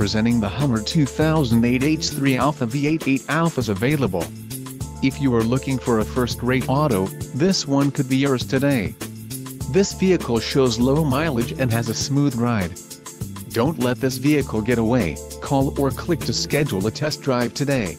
presenting the Hummer 2008 H3 Alpha V8 8 Alphas available. If you are looking for a first-rate auto, this one could be yours today. This vehicle shows low mileage and has a smooth ride. Don't let this vehicle get away, call or click to schedule a test drive today.